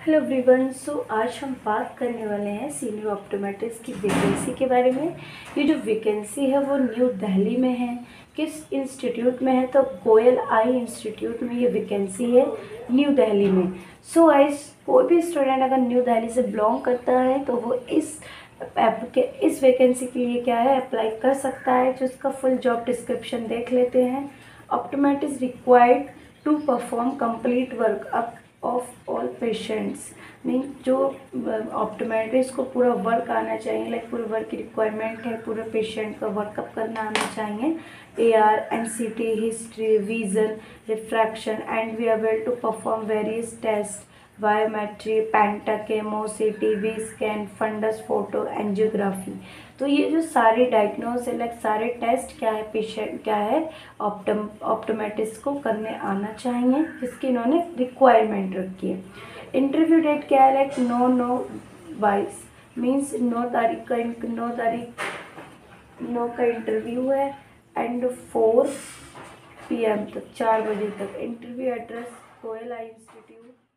Hello everyone so आज हम बात करने वाले हैं सीनियर ऑप्टोमेट्रिक्स की वैकेंसी के बारे में। ये जो वैकेंसी है वो न्यू दिल्ली में है। किस इंस्टीट्यूट में है? तो गोयल आई इंस्टीट्यूट में ये वैकेंसी है न्यू दिल्ली में। सो so, आई कोई भी स्टूडेंट अगर न्यू दिल्ली से बिलोंग करता है तो वो इस के इस वैकेंसी के लिए क्या है? अप्लाई कर सकता है जो इसका फुल जॉब डिस्क्रिप्शन देख लेते हैं। Optometrists required to perform complete work up of all patients mean जो ऑप्टोमेट्रिस्ट को पूरा वर्क आना चाहिए लाइक पूरे वर्क की रिक्वायरमेंट है, पूरे पेशेंट का वर्कअप करना आना चाहिए। A R N C T history vision refraction and we are well to perform various test biometry pentacam C T V scan fundus photo angiography तो ये जो सारे डायग्नोज लाइक सारे टेस्ट क्या है पेशेंट क्या है ऑप्टम ऑप्टोमेटिस्ट को करने आना चाहिए, जिसकी इन्होंने रिक्वायरमेंट रखी है। इंटरव्यू डेट क्या है लाइक नो नो, बाईस। मीन्स नौ तारीख का नौ तारीख, नौ का इंटरव्यू है एंड फोर पी एम तक, चार बजे तक। Interview address Koyal eye institute